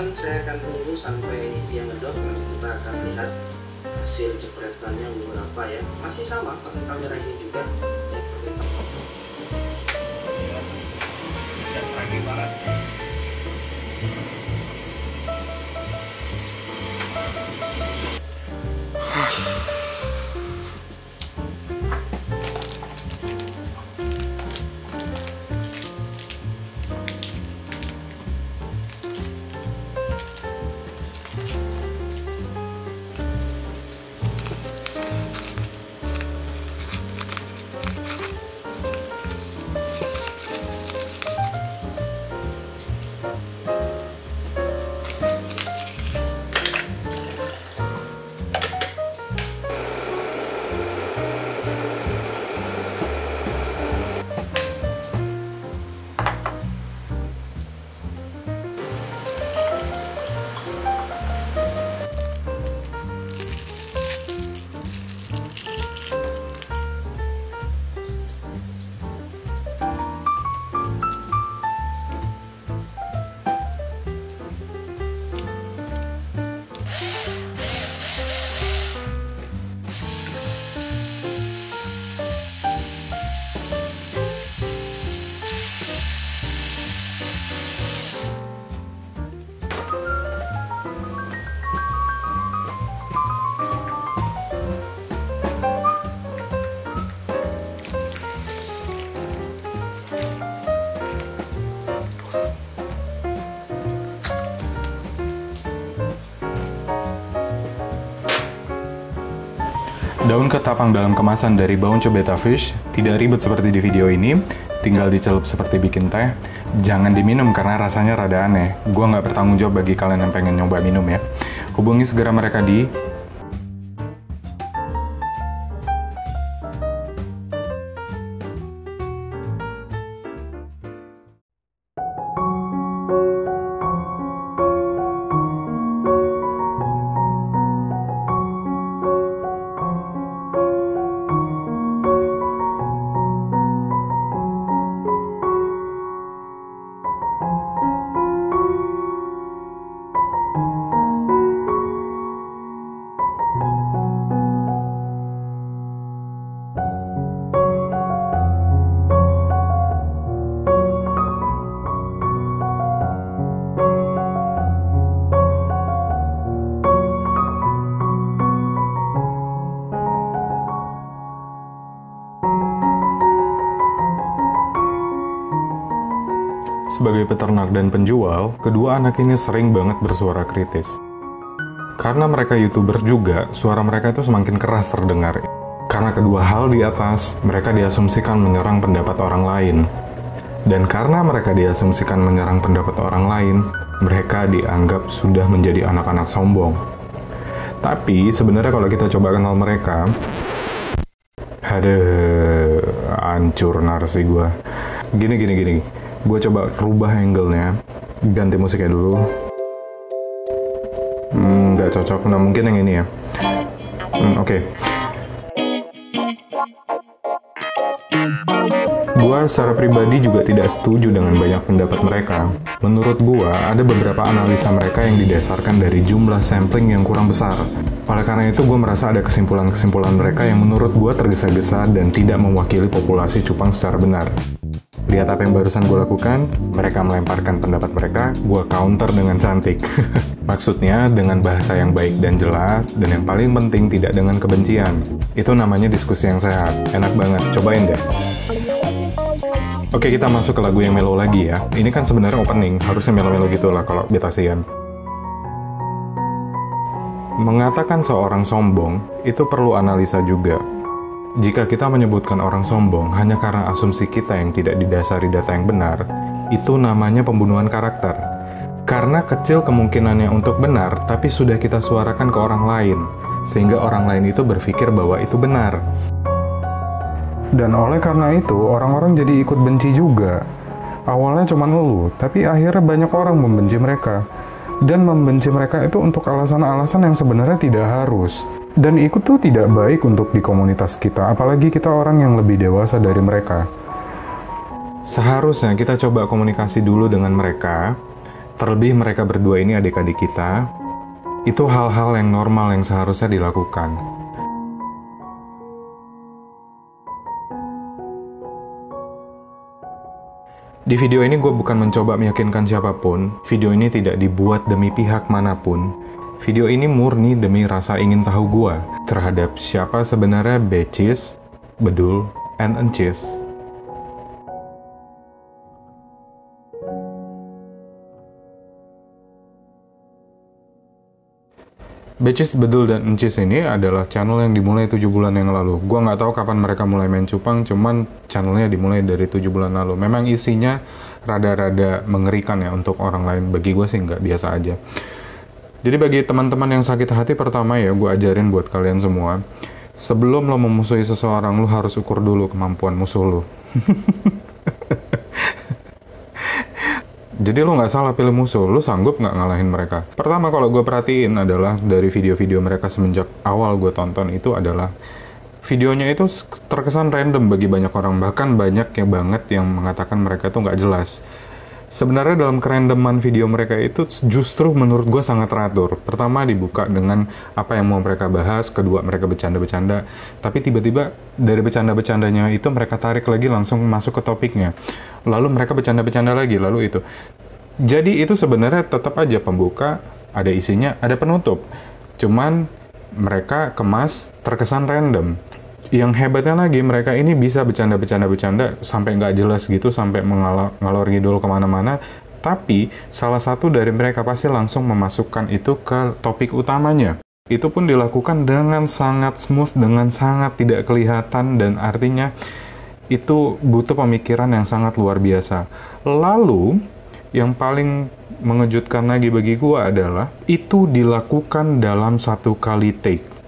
teman-teman saya akan tunggu sampai dia ngedot nanti kita akan lihat hasil jepretannya beberapa ya. Masih sama pakai kamera ini juga. Ya pakai Gas lagi banget. Daun ketapang dalam kemasan dari Bounce Betta Fish tidak ribet seperti di video ini, tinggal dicelup seperti bikin teh. Jangan diminum karena rasanya rada aneh. Gua nggak bertanggung jawab bagi kalian yang pengen nyoba minum ya. Hubungi segera mereka di Sebagai peternak dan penjual, kedua anak ini sering banget bersuara kritis. Karena mereka youtubers juga, suara mereka itu semakin keras terdengar. Karena kedua hal di atas, mereka diasumsikan menyerang pendapat orang lain. Dan karena mereka diasumsikan menyerang pendapat orang lain, mereka dianggap sudah menjadi anak-anak sombong. Tapi sebenarnya kalau kita coba kenal mereka, ada hancur narasi gue. Gini gini gini, gue coba rubah angle-nya, ganti musiknya dulu. Hmm, nggak cocok. Nah mungkin yang ini ya. Hmm, Oke. Gua secara pribadi juga tidak setuju dengan banyak pendapat mereka. Menurut gua, ada beberapa analisa mereka yang didasarkan dari jumlah sampling yang kurang besar. Oleh karena itu, gua merasa ada kesimpulan-kesimpulan mereka yang menurut gua tergesa-gesa dan tidak mewakili populasi cupang secara benar. Lihat apa yang barusan gue lakukan, mereka melemparkan pendapat mereka, gue counter dengan cantik. Maksudnya dengan bahasa yang baik dan jelas, dan yang paling penting tidak dengan kebencian. Itu namanya diskusi yang sehat. Enak banget, cobain deh. Oke, kita masuk ke lagu yang melo lagi ya. Ini kan sebenarnya opening, harusnya melo-melo gitu lah kalau Betasian. Mengatakan seorang sombong, itu perlu analisa juga. Jika kita menyebutkan orang sombong hanya karena asumsi kita yang tidak didasari data yang benar, itu namanya pembunuhan karakter. Karena kecil kemungkinannya untuk benar, tapi sudah kita suarakan ke orang lain, sehingga orang lain itu berpikir bahwa itu benar. Dan oleh karena itu, orang-orang jadi ikut benci juga. Awalnya cuma lu, tapi akhirnya banyak orang membenci mereka. Dan membenci mereka itu untuk alasan-alasan yang sebenarnya tidak harus. Dan ikut tuh tidak baik untuk di komunitas kita, apalagi kita orang yang lebih dewasa dari mereka. Seharusnya kita coba komunikasi dulu dengan mereka, Terlebih mereka berdua ini adik-adik kita, itu hal-hal yang normal yang seharusnya dilakukan. Di video ini gue bukan mencoba meyakinkan siapa pun, video ini tidak dibuat demi pihak mana pun. Video ini murni demi rasa ingin tahu gue terhadap siapa sebenarnya Becis, Bedul, and Encis. Becis, Bedul, dan Encis ini adalah channel yang dimulai 7 bulan yang lalu. Gua nggak tahu kapan mereka mulai main cupang, cuman channelnya dimulai dari 7 bulan lalu. Memang isinya rada-rada mengerikan ya untuk orang lain. Bagi gue sih nggak biasa aja. Jadi bagi teman-teman yang sakit hati pertama ya, gue ajarin buat kalian semua. Sebelum lo memusuhi seseorang, lo harus ukur dulu kemampuan musuh lo. Jadi lo nggak salah pilih musuh, lo sanggup nggak ngalahin mereka. Pertama kalau gue perhatiin adalah dari video-video mereka semenjak awal gue tonton itu adalah videonya itu terkesan random bagi banyak orang. Bahkan banyak yang banget yang mengatakan mereka itu nggak jelas. Sebenarnya dalam kerandoman video mereka itu justru menurut gue sangat teratur. Pertama dibuka dengan apa yang mau mereka bahas, kedua mereka bercanda-bercanda, tapi tiba-tiba dari bercanda-bercandanya itu mereka tarik lagi langsung masuk ke topiknya. Lalu mereka bercanda-bercanda lagi, lalu itu. Jadi itu sebenarnya tetap aja pembuka, ada isinya, ada penutup. Cuman mereka kemas terkesan random yang hebatnya lagi mereka ini bisa bercanda-bercanda-bercanda sampai nggak jelas gitu sampai mengalor ngalor ngidul ke mana-mana. Tapi salah satu dari mereka pasti langsung memasukkan itu ke topik utamanya. Itu pun dilakukan dengan sangat smooth dengan sangat tidak kelihatan dan artinya itu butuh pemikiran yang sangat luar biasa. Lalu yang paling mengejutkan lagi bagi gua adalah itu dilakukan dalam satu kali take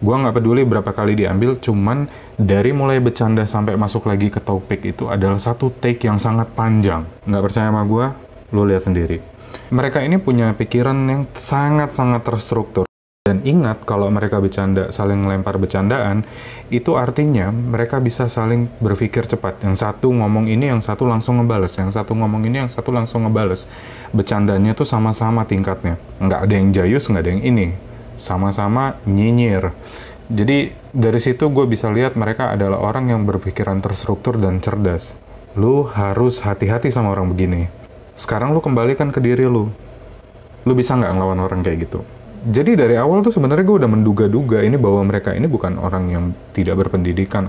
Gua nggak peduli berapa kali diambil, cuman dari mulai bercanda sampai masuk lagi ke topik itu adalah satu take yang sangat panjang. Nggak percaya sama gua? Lo lihat sendiri. Mereka ini punya pikiran yang sangat-sangat terstruktur. Dan ingat, kalau mereka bercanda, saling melempar bercandaan, itu artinya mereka bisa saling berpikir cepat. Yang satu ngomong ini, yang satu langsung ngebales. Yang satu ngomong ini, yang satu langsung ngebales. Bercandanya tuh sama-sama tingkatnya. Nggak ada yang jayus, nggak ada yang ini sama-sama nyinyir. Jadi dari situ gue bisa lihat mereka adalah orang yang berpikiran terstruktur dan cerdas. Lu harus hati-hati sama orang begini. Sekarang lu kembalikan ke diri lu. Lu bisa nggak ngelawan orang kayak gitu? Jadi dari awal tuh sebenarnya gue udah menduga-duga ini bahwa mereka ini bukan orang yang tidak berpendidikan.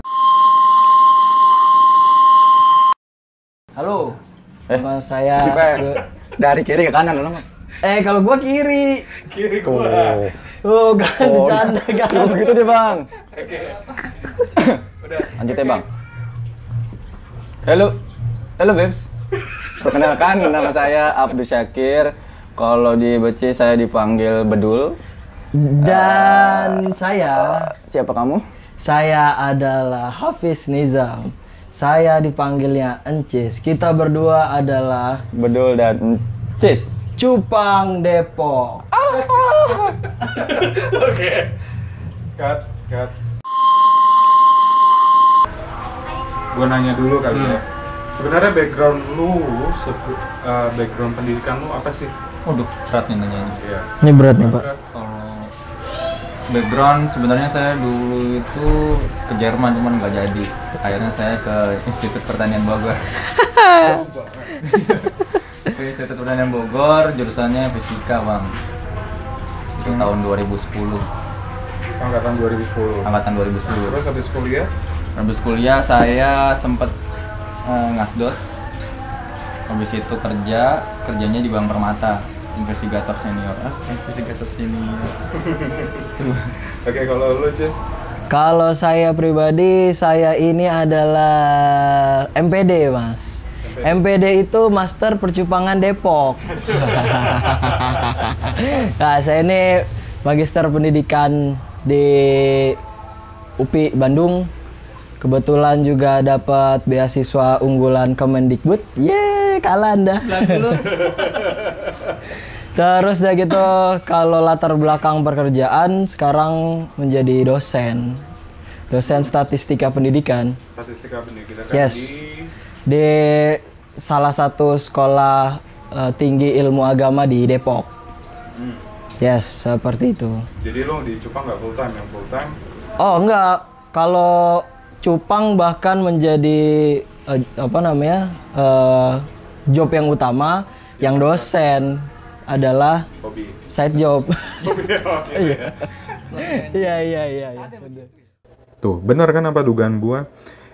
Halo. Eh, Nama saya dari kiri ke kanan lo Eh kalau gua kiri. Kiri gua. Oh, kan Oh, bercanda kan. Begitu deh bang. Oke. Udah. Lanjut ya bang. Halo, halo Babes. Perkenalkan nama saya Abdul Syakir. Kalau di BC saya dipanggil Bedul. Dan saya, Siapa kamu? saya adalah Hafiz Nizam. Saya dipanggilnya Encis. Kita berdua adalah Bedul dan Cis. Cupang Depok. Oke. Cut, cut. Gue nanya dulu kali ya. Sebenarnya background lu, uh, background pendidikan lu apa sih? Waduh, berat nih nanya Iya. Ini berat nih Pak. Kalau background sebenarnya saya dulu itu ke Jerman cuman nggak jadi. Akhirnya saya ke Institut Pertanian Bogor. ke Institut Pertanian Bogor, jurusannya fisika bang. Itu tahun 2010, Angkatan 2010. angkatan 2010. Terus habis kuliah? Habis kuliah saya sempet eh, ngasdos. Habis itu kerja, kerjanya di Bank Permata, investigator senior. Ah, investigator senior. Oke, kalau lu, Cis? Kalau saya pribadi, saya ini adalah MPD, Mas. MPD itu Master Percupangan Depok. nah, saya ini Magister Pendidikan di UPI Bandung. Kebetulan juga dapat beasiswa unggulan Kemendikbud. Yeay, kalah Anda. Terus udah gitu, kalau latar belakang pekerjaan sekarang menjadi dosen. Dosen statistika pendidikan Statistika pendidikan Yes. di di salah satu sekolah eh, tinggi ilmu agama di Depok. Yes, seperti itu. Jadi lo di Cupang nggak full time, yang full time Oh enggak, kalau cupang bahkan menjadi eh, apa namanya eh, job yang utama, yang dosen adalah hobi. side job. Iya iya iya. iya. Tuh, benar kan apa dugaan gua?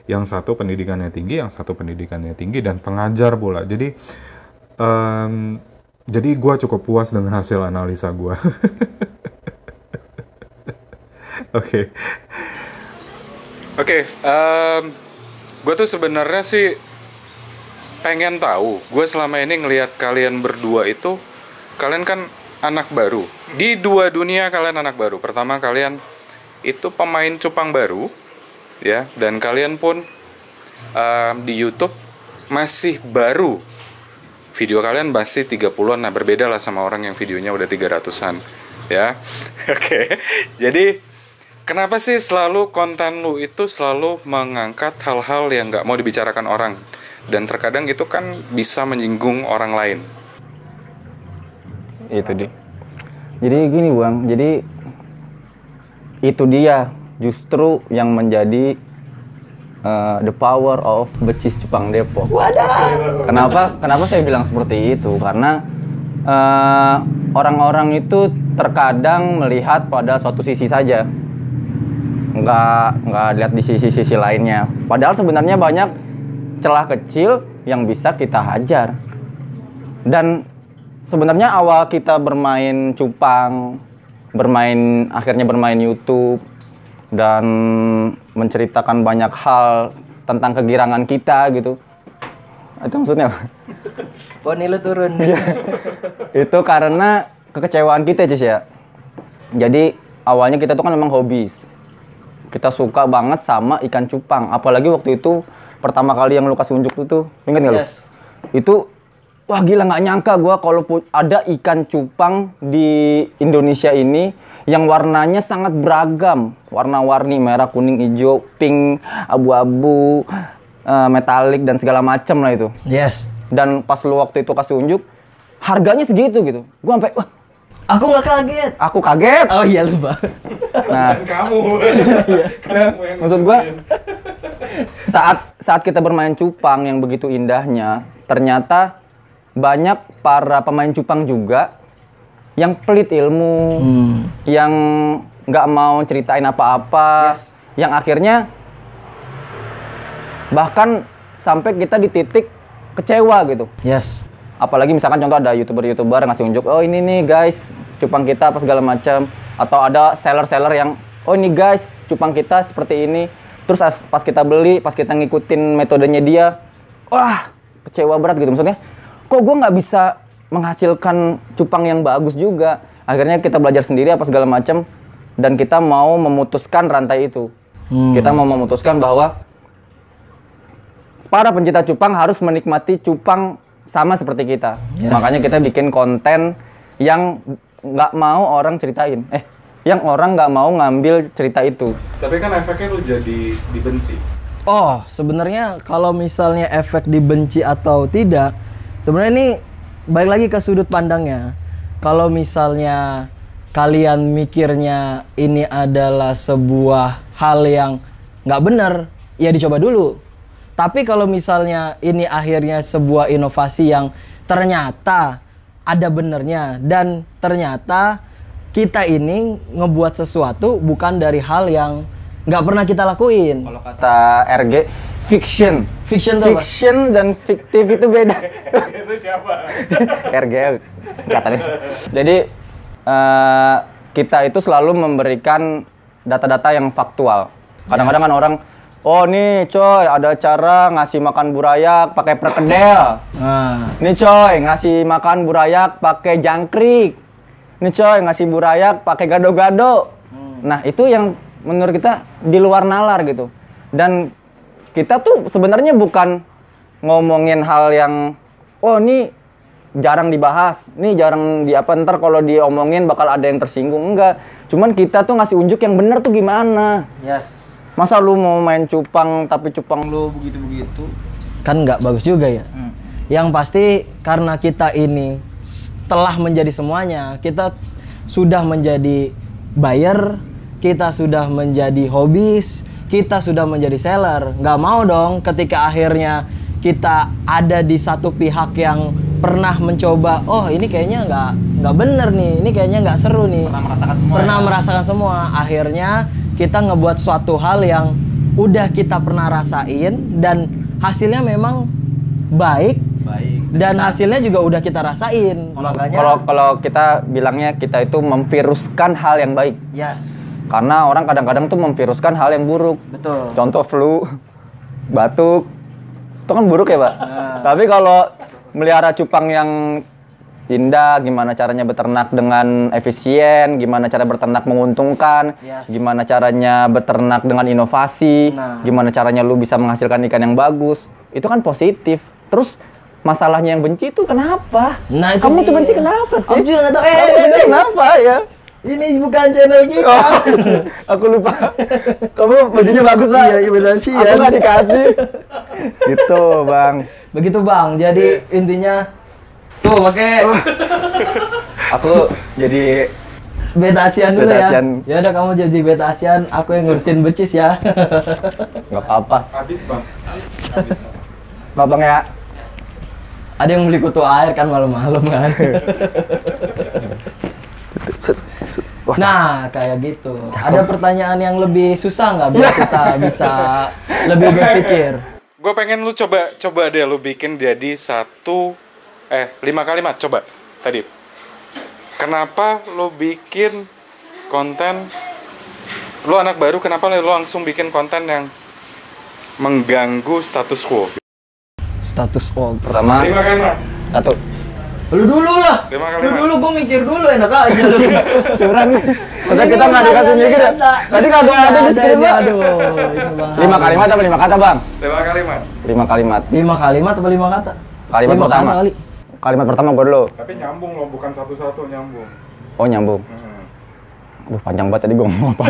Yang satu pendidikannya tinggi, yang satu pendidikannya tinggi dan pengajar pula. Jadi em, jadi gua cukup puas dengan hasil analisa gua. Oke. Oke, gue tuh sebenarnya sih pengen tahu. Gue selama ini ngelihat kalian berdua itu, kalian kan anak baru. Di dua dunia kalian anak baru. Pertama kalian itu pemain cupang baru, ya, dan kalian pun em, di YouTube masih baru. Video kalian masih 30-an, nah berbeda lah sama orang yang videonya udah 300-an, ya. Oke, jadi Kenapa sih selalu konten lu itu selalu mengangkat hal-hal yang nggak mau dibicarakan orang dan terkadang itu kan bisa menyinggung orang lain. itu dia jadi gini bang jadi itu dia justru yang menjadi uh, the power of becis Jepang Depok. Kenapa kenapa saya bilang seperti itu? Karena uh, orang-orang itu terkadang melihat pada suatu sisi saja. Nggak nggak lihat di sisi-sisi lainnya. Padahal sebenarnya banyak celah kecil yang bisa kita hajar. Dan sebenarnya awal kita bermain cupang, bermain akhirnya bermain YouTube dan menceritakan banyak hal tentang kegirangan kita gitu. Itu maksudnya? Poni lu turun. itu karena kekecewaan kita Cis ya. Jadi awalnya kita tuh kan memang hobis. Kita suka banget sama ikan cupang. Apalagi waktu itu pertama kali yang lu kasih unjuk itu tuh, ingat nggak lu? Yes. Itu wah gila nggak nyangka gua kalau ada ikan cupang di Indonesia ini yang warnanya sangat beragam, warna-warni merah, kuning, hijau, pink, abu-abu, eh, metalik dan segala macam lah itu Yes. dan pas lu waktu itu kasih unjuk harganya segitu gitu gua sampai wah Aku nggak kaget. aku kaget Oh iya lupa. nah Kamu. maksud gua saat saat kita bermain cupang yang begitu indahnya ternyata banyak para pemain cupang juga yang pelit ilmu Hmm. yang nggak mau ceritain apa-apa yang akhirnya bahkan sampai kita di titik kecewa gitu. Yes. apalagi misalkan contoh ada youtuber-youtuber ngasih unjuk oh ini nih guys cupang kita apa segala macam. Atau ada seller-seller yang oh ini guys cupang kita seperti ini. Terus as- pas kita beli pas kita ngikutin metodenya dia wah kecewa berat gitu. Maksudnya kok gue nggak bisa menghasilkan cupang yang bagus juga akhirnya kita belajar sendiri apa segala macam dan kita mau memutuskan rantai itu Hmm. kita mau memutuskan bahwa para pencinta cupang harus menikmati cupang sama seperti kita. Yes. Makanya kita bikin konten yang nggak mau orang ceritain. Eh, yang orang nggak mau ngambil cerita itu. Tapi kan efeknya lu jadi dibenci. Oh, sebenarnya kalau misalnya efek dibenci atau tidak, sebenarnya ini balik lagi ke sudut pandangnya. Kalau misalnya kalian mikirnya ini adalah sebuah hal yang nggak benar, ya dicoba dulu. Tapi kalau misalnya ini akhirnya sebuah inovasi yang ternyata ada benernya dan ternyata kita ini ngebuat sesuatu bukan dari hal yang nggak pernah kita lakuin. Kalau kata RG, fiction. Fiction tuh apa? Fiction dan fiktif itu beda. itu siapa? RG singkatannya. Jadi eh, kita itu selalu memberikan data-data yang faktual. Kadang-kadang kan orang, oh nih coy ada cara ngasih makan burayak pakai perkedel. Nah, Nih coy ngasih makan burayak pakai jangkrik. Nih coy ngasih burayak pakai gado-gado. Nah itu yang menurut kita di luar nalar gitu. Dan kita tuh sebenarnya bukan ngomongin hal yang oh ini jarang dibahas, nih jarang di apa ntar kalau diomongin bakal ada yang tersinggung enggak. Cuman kita tuh ngasih unjuk yang bener tuh gimana. yes. Masa lu mau main cupang tapi cupang lu begitu-begitu? Kan nggak bagus juga ya. Yang pasti karena kita ini setelah menjadi semuanya, kita sudah menjadi buyer, kita sudah menjadi hobis, kita sudah menjadi seller. Nggak mau dong ketika akhirnya kita ada di satu pihak yang pernah mencoba, oh ini kayaknya nggak nggak bener nih, ini kayaknya nggak seru nih. Pernah merasakan semua. Pernah ya? merasakan semua. Akhirnya kita ngebuat suatu hal yang udah kita pernah rasain dan hasilnya memang baik Baik. dan hasilnya juga udah kita rasain. Makanya Kalau kalau kita bilangnya kita itu memviruskan hal yang baik. yes, Karena orang kadang-kadang tuh memviruskan hal yang buruk. betul. Contoh flu, batuk, itu kan buruk ya pak. Nah. Tapi kalau melihara cupang yang indah, gimana caranya beternak dengan efisien, gimana cara beternak menguntungkan, Yes. gimana caranya beternak dengan inovasi, Nah. gimana caranya lu bisa menghasilkan ikan yang bagus, itu kan positif. Terus masalahnya yang benci itu kenapa? Nah, itu Kamu tuh benci kenapa sih? Aku juga nggak tahu. Eh, eh, benci eh. kenapa ya? Ini bukan channel kita. Oh, aku lupa. Kamu bajunya bagus lah. Iya, imitasi Aku ya. nggak dikasih. gitu bang. Begitu bang. Jadi intinya tuh pakai Aku jadi beta Asian dulu Beta ya. Asian. Ya udah kamu jadi beta Asian, aku yang ngurusin becis ya. nggak apa-apa. Habis bang. Nggak bang ya. Ada yang beli kutu air kan malam-malam kan. Nah, kayak gitu. Ada pertanyaan yang lebih susah nggak biar kita bisa lebih berpikir? Gue pengen lu coba coba deh lu bikin jadi satu eh lima kalimat coba tadi. Kenapa lu bikin konten lu anak baru kenapa lu langsung bikin konten yang mengganggu status quo? Status old. Pertama Lima kalimat. satu. Lu dulu lah. Lima Lu dulu gua mikir dulu enak aja lu. Curang nih. Masa kita nggak dikasih mikir ya? Tadi nggak ada di Ada skrip ini, Bang. Aduh, ini Bang. Lima kalimat apa lima kata bang? Lima kalimat. Lima kalimat. Lima kalimat apa lima kata? Kalimat lima pertama. kata kali. Kalimat pertama gue dulu. Tapi nyambung loh, bukan satu-satu nyambung. Oh nyambung. Aduh panjang banget tadi gue ngomong apa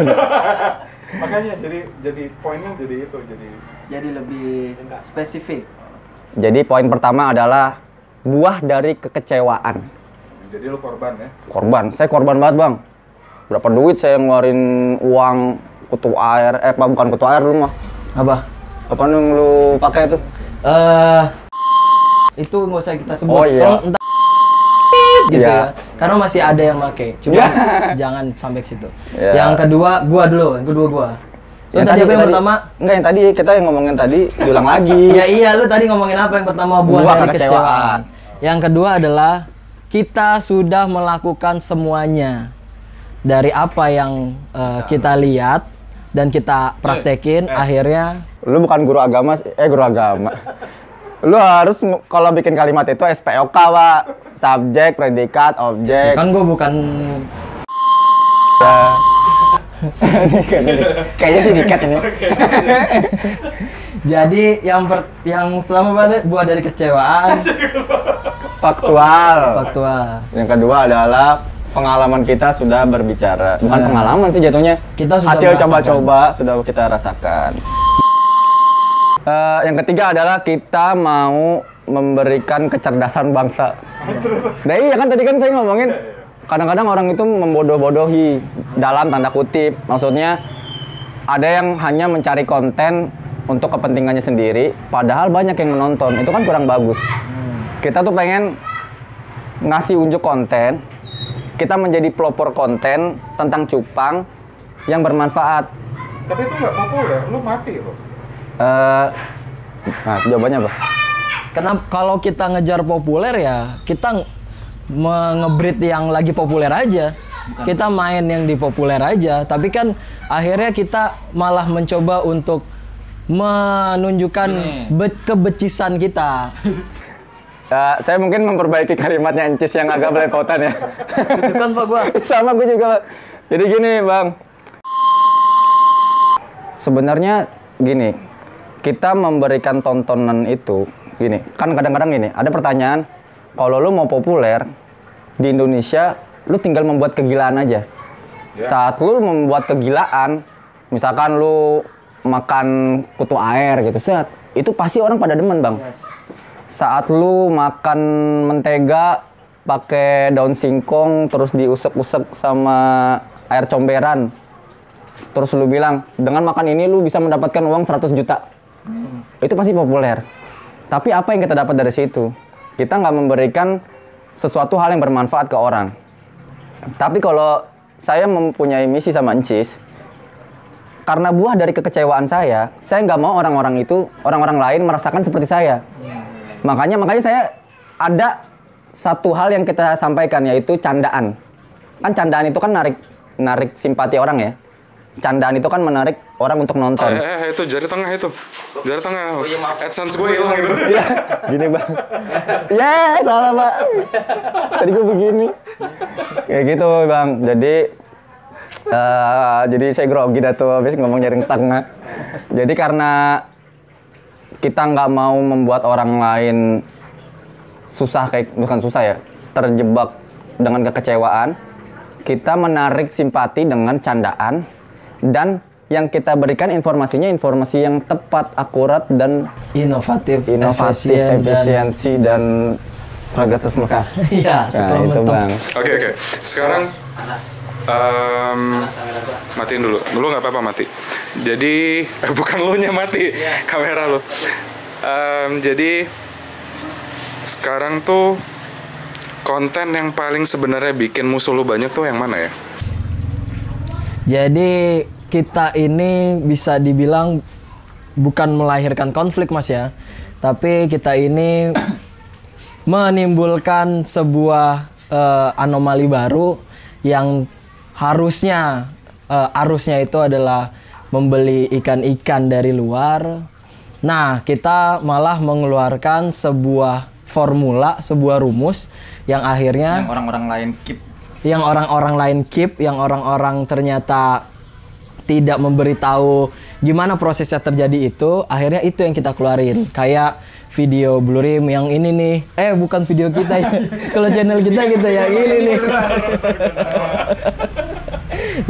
Makanya jadi jadi poinnya jadi itu jadi Jadi lebih spesifik. Jadi poin pertama adalah buah dari kekecewaan. jadi lu korban ya. Korban. Saya korban banget bang. Berapa duit saya ngeluarin uang kutu air. Eh apa bukan kutu air dulu mah. Apa? Apa yang lu pakai itu? Eh itu nggak usah kita sebut. Oh, iya. Tolong entar gitu Iya. ya. Karena masih ada yang pakai. Cuma Iya. jangan sampai ke situ. Iya. Yang kedua gua dulu, yang kedua gua. Lu tadi apa yang pertama? Enggak yang tadi kita yang ngomongin tadi diulang lagi. Ya iya, lu tadi ngomongin apa yang pertama buah, Buah dari kekecewaan. kecewaan. Yang kedua adalah kita sudah melakukan semuanya dari apa yang eh, kita lihat dan kita praktekin akhirnya Lu bukan guru agama, eh guru agama. Lu harus kalau bikin kalimat itu SPOK, Pak. Subjek, predikat, objek. kan gue bukan kan ini. Kayaknya sih dikat ini. jadi yang per, yang pertama pada buah dari kecewaan Faktual. faktual Yang kedua adalah pengalaman kita sudah berbicara. Bukan Nah. pengalaman sih jatuhnya. Kita sudah Hasil coba-coba sudah kita rasakan. Eh, yang ketiga adalah kita mau memberikan kecerdasan bangsa. Nah iya kan tadi kan saya ngomongin kadang-kadang orang itu membodoh-bodohi dalam tanda kutip. Maksudnya ada yang hanya mencari konten untuk kepentingannya sendiri, padahal banyak yang menonton. Itu kan kurang bagus. Kita tuh pengen ngasih unjuk konten, kita menjadi pelopor konten tentang cupang yang bermanfaat. Tapi itu nggak populer, lu mati loh. Eh, nah jawabannya apa? Kenapa kalau kita ngejar populer ya kita mengebrit yang lagi populer aja. Kita main yang di populer aja, tapi kan akhirnya kita malah mencoba untuk menunjukkan be- kebecisan kita. Eh, saya mungkin memperbaiki kalimatnya Encis yang agak belepotan ya. Itu kan Pak gua. Sama gue juga. Jadi gini bang. Sebenarnya gini, kita memberikan tontonan itu gini. Kan kadang-kadang gini, ada pertanyaan. Kalau lu mau populer di Indonesia, lu tinggal membuat kegilaan aja. Saat lu membuat kegilaan, misalkan lu makan kutu air gitu, set, itu pasti orang pada demen bang. saat lu makan mentega pakai daun singkong terus diusek-usek sama air comberan terus lu bilang dengan makan ini lu bisa mendapatkan uang 100 juta. Itu pasti populer. Tapi apa yang kita dapat dari situ kita nggak memberikan sesuatu hal yang bermanfaat ke orang tapi kalau saya mempunyai misi sama Encis karena buah dari kekecewaan saya, saya nggak mau orang-orang itu, orang-orang lain merasakan seperti saya. Makanya, makanya saya ada satu hal yang kita sampaikan yaitu candaan. Kan candaan itu kan narik, narik simpati orang ya. Candaan itu kan menarik orang untuk nonton. Eh, eh, itu jari tengah itu. Jari tengah. AdSense gue hilang itu. Iya, gini bang. Ya, salah pak. Tadi gue begini. Kayak gitu bang. Jadi, eh, jadi saya grogi dah tuh habis ngomong nyaring tengah. Jadi karena kita nggak mau membuat orang lain susah kayak bukan susah ya, terjebak dengan kekecewaan. Kita menarik simpati dengan candaan dan yang kita berikan informasinya informasi yang tepat, akurat dan Inovatif, inovatif, efisien, dan efisiensi dan seragatus mekas. Iya, Nah, setelah itu bang. Oke, oke. Sekarang gua matiin dulu. Lu nggak apa-apa mati. Jadi eh, bukan lu nya mati, kamera lu. Em, jadi sekarang tuh konten yang paling sebenarnya bikin musuh lu banyak tuh yang mana ya? Jadi kita ini bisa dibilang bukan melahirkan konflik mas ya, tapi kita ini menimbulkan sebuah eh, anomali baru yang harusnya eh, arusnya itu adalah membeli ikan-ikan dari luar. Nah kita malah mengeluarkan sebuah formula, sebuah rumus yang akhirnya orang-orang lain keep. Yang orang-orang lain keep, yang orang-orang ternyata tidak memberitahu gimana prosesnya terjadi itu, akhirnya itu yang kita keluarin. Kayak video Blurim yang ini nih, eh bukan video kita ya, kalau channel kita gitu yang ini nih.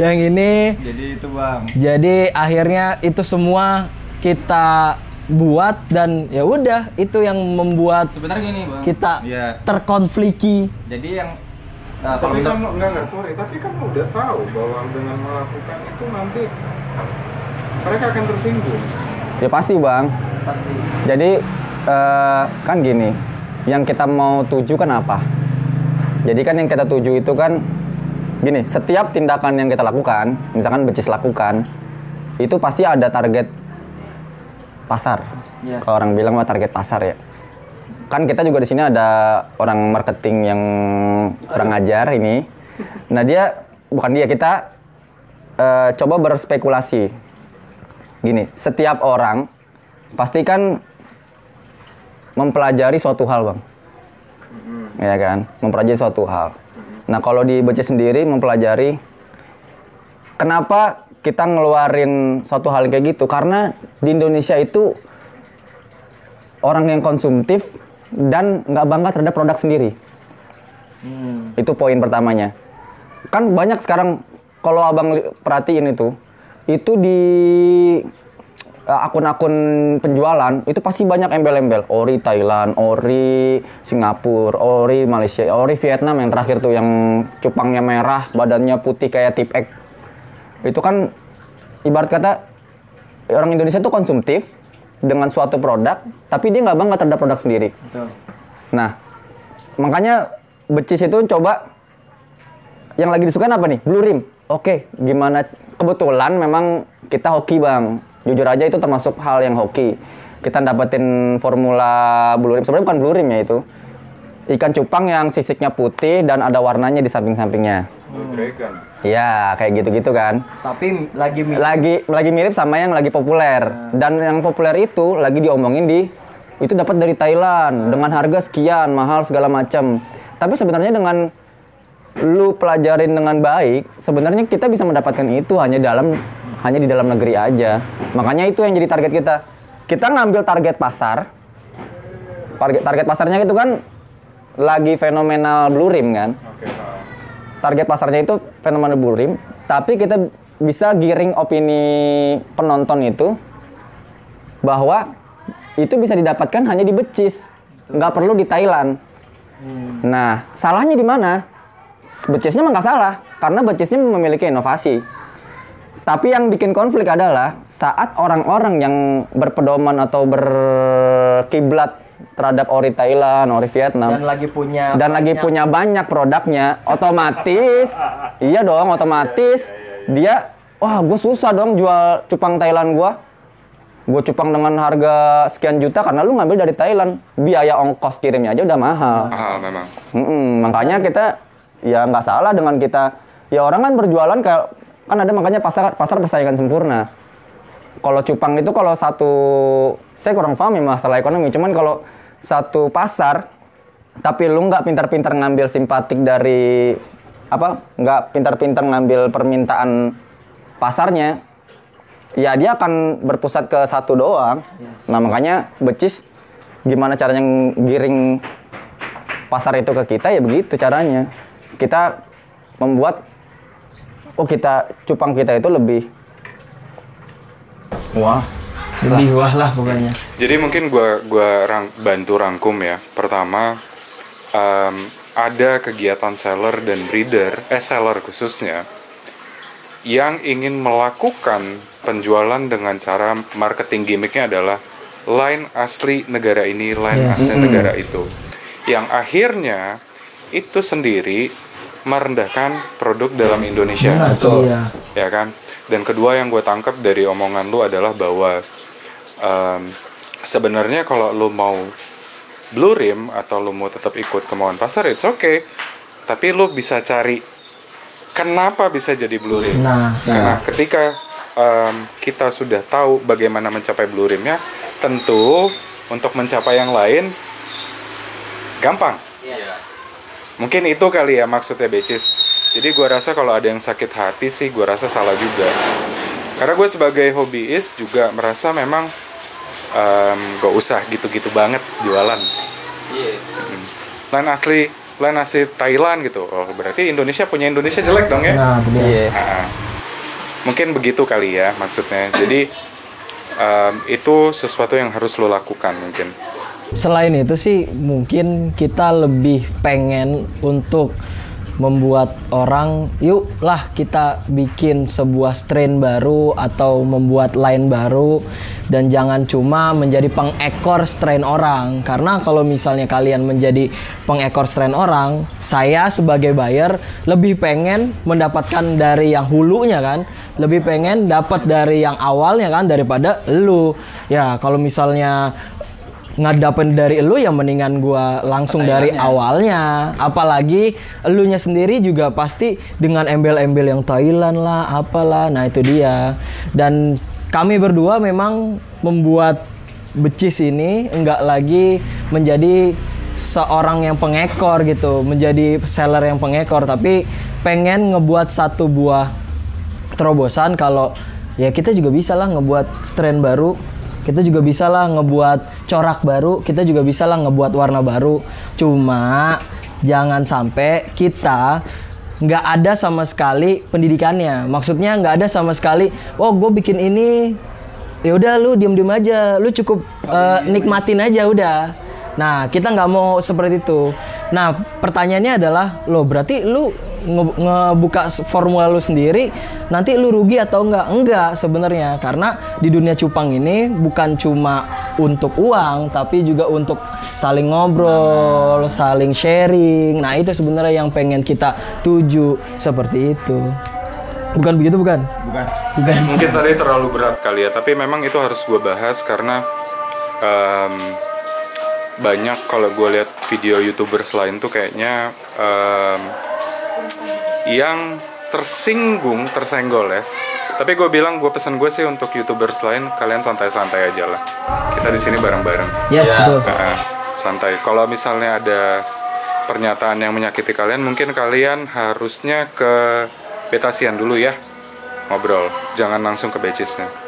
yang ini, Jadi itu bang. jadi akhirnya itu semua kita buat dan ya udah itu yang membuat Sebenarnya gini bang. kita Iya. terkonfliki. Jadi yang nah, kalau Tapi untuk kan enggak enggak sorry, tapi kan udah tahu bahwa dengan melakukan itu nanti mereka akan tersinggung. ya pasti bang. Pasti. Jadi eh, kan gini, yang kita mau tuju kan apa? Jadi kan yang kita tuju itu kan gini, setiap tindakan yang kita lakukan, misalkan becis lakukan, itu pasti ada target pasar. Yes. Kalau orang bilang mah target pasar ya. Kan kita juga di sini ada orang marketing yang kurang ajar ini. Nah dia bukan dia kita eh, coba berspekulasi. Gini, setiap orang pasti kan mempelajari suatu hal bang, ya kan, mempelajari suatu hal. Nah kalau di Bece sendiri mempelajari kenapa kita ngeluarin suatu hal kayak gitu karena di Indonesia itu orang yang konsumtif dan nggak bangga terhadap produk sendiri. Itu poin pertamanya. Kan banyak sekarang kalau abang perhatiin itu, itu di eh, akun-akun penjualan itu pasti banyak embel-embel ori Thailand, ori Singapura, ori Malaysia, ori Vietnam yang terakhir tuh yang cupangnya merah, badannya putih kayak tip X. Itu kan ibarat kata orang Indonesia tuh konsumtif dengan suatu produk, tapi dia nggak bangga terhadap produk sendiri. Nah, makanya becis itu coba yang lagi disukain apa nih? Blue rim. Oke, gimana? Kebetulan memang kita hoki bang. Jujur aja itu termasuk hal yang hoki. Kita dapetin formula blue rim. Sebenarnya bukan blue rim ya itu. Ikan cupang yang sisiknya putih dan ada warnanya di samping-sampingnya. Dragon. Iya, kayak gitu-gitu kan. Tapi lagi mi- lagi lagi mirip sama yang lagi populer. Dan yang populer itu lagi diomongin di itu dapat dari Thailand. Dengan harga sekian mahal segala macam tapi sebenarnya dengan lu pelajarin dengan baik sebenarnya kita bisa mendapatkan itu hanya dalam hanya di dalam negeri aja. Makanya itu yang jadi target kita. Kita ngambil target pasar. Target target pasarnya itu kan lagi fenomenal blue rim kan? Oke, paham. Target pasarnya itu fenomena burim, tapi kita bisa giring opini penonton itu bahwa itu bisa didapatkan hanya di becis. nggak perlu di Thailand. Nah, salahnya di mana? Becisnya mah nggak salah, karena becisnya memiliki inovasi. Tapi yang bikin konflik adalah saat orang-orang yang berpedoman atau berkiblat terhadap ori Thailand, ori Vietnam, Dan lagi punya dan lagi banyak- punya banyak produknya, otomatis, iya dong, otomatis dia, wah gue susah dong jual cupang Thailand gue. Gue cupang dengan harga sekian juta karena lu ngambil dari Thailand, biaya ongkos kirimnya aja udah mahal. Mahal memang. Mm-mm, makanya kita ya nggak salah dengan kita, ya orang kan berjualan kayak kan ada makanya pasar pasar persaingan sempurna. Kalau cupang itu kalau satu, saya kurang paham ya masalah ekonomi. Cuman kalau satu pasar, tapi lu nggak pintar-pintar ngambil simpatik dari apa? Nggak pintar-pintar ngambil permintaan pasarnya, ya dia akan berpusat ke satu doang. Nah makanya becis gimana caranya giring pasar itu ke kita ya begitu caranya. Kita membuat oh kita cupang kita itu lebih wah lebih wah lah pokoknya. Jadi mungkin gua gua rang- bantu rangkum ya. Pertama em, ada kegiatan seller dan breeder, eh seller khususnya yang ingin melakukan penjualan dengan cara marketing gimmicknya adalah line asli negara ini, line Yes. asli negara itu. Yang akhirnya itu sendiri merendahkan produk dalam Indonesia Benar, Betul. Iya. ya kan dan kedua yang gue tangkap dari omongan lu adalah bahwa em, sebenarnya kalau lu mau blue rim atau lu mau tetap ikut kemauan pasar it's okay tapi lu bisa cari kenapa bisa jadi blue rim Nah, karena ketika em, kita sudah tahu bagaimana mencapai blue rimnya tentu untuk mencapai yang lain gampang Mungkin itu kali ya maksudnya becis. Jadi gua rasa kalau ada yang sakit hati sih gua rasa salah juga. Karena gue sebagai hobiis juga merasa memang em, gak usah gitu-gitu banget jualan. Mm. Lain asli, lain asli Thailand gitu. Oh berarti Indonesia punya Indonesia jelek dong ya? nah itu dia. iya Ah, mungkin begitu kali ya maksudnya. Jadi em, itu sesuatu yang harus lo lakukan mungkin. Selain itu sih mungkin kita lebih pengen untuk membuat orang yuk lah kita bikin sebuah strain baru atau membuat line baru. Dan jangan cuma menjadi pengekor strain orang. Karena kalau misalnya kalian menjadi pengekor strain orang saya sebagai buyer lebih pengen mendapatkan dari yang hulunya kan. Lebih pengen dapat dari yang awalnya kan daripada lu. Ya kalau misalnya ngadapen dari elu ya mendingan gua langsung dari awalnya. Apalagi elunya sendiri juga pasti dengan embel-embel yang Thailand lah apalah. Nah itu dia. Dan kami berdua memang membuat becis ini enggak lagi menjadi seorang yang pengekor gitu menjadi seller yang pengekor tapi pengen ngebuat satu buah terobosan kalau ya kita juga bisa lah ngebuat strain baru kita juga bisa lah ngebuat corak baru kita juga bisa lah ngebuat warna baru. Cuma jangan sampai kita nggak ada sama sekali pendidikannya. Maksudnya nggak ada sama sekali oh gue bikin ini. Ya udah lu diem diem aja. Lu cukup eh, nikmatin aja udah. Nah, kita nggak mau seperti itu. Nah, pertanyaannya adalah, lo berarti lu nge- ngebuka formula lu sendiri, nanti lu rugi atau enggak? Enggak sebenarnya, karena di dunia cupang ini bukan cuma untuk uang, tapi juga untuk saling ngobrol, saling sharing. Nah, itu sebenarnya yang pengen kita tuju seperti itu. Bukan begitu, bukan? bukan Bukan. Mungkin tadi terlalu berat kali ya, tapi memang itu harus gue bahas karena em, banyak kalau gue lihat video youtubers lain tuh kayaknya em, yang tersinggung, tersenggol ya. Tapi gue bilang gue pesan gue sih untuk youtubers lain kalian santai-santai aja lah. Kita di sini bareng-bareng. Yes, Ya. betul. Nah, santai. Kalau misalnya ada pernyataan yang menyakiti kalian, mungkin kalian harusnya ke Betasian dulu ya ngobrol. Jangan langsung ke Becisnya.